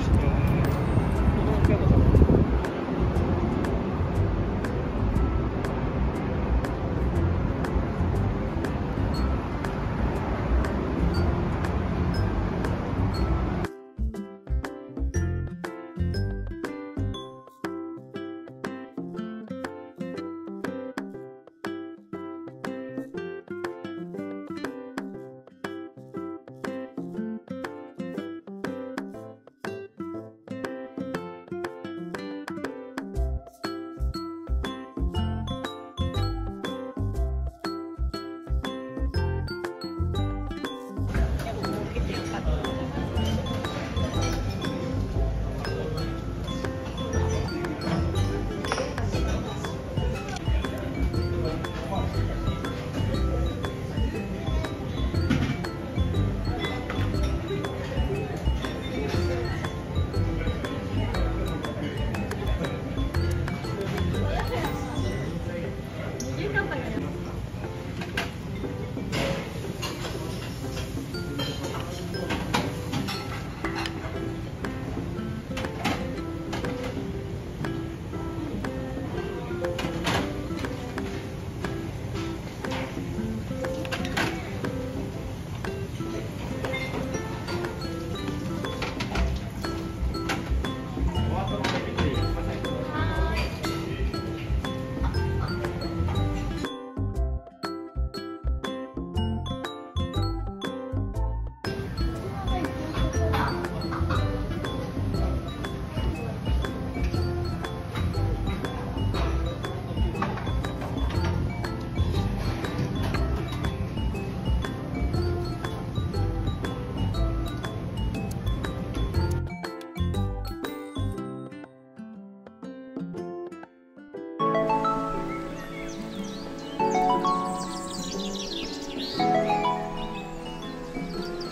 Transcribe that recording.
Yes. Thank you.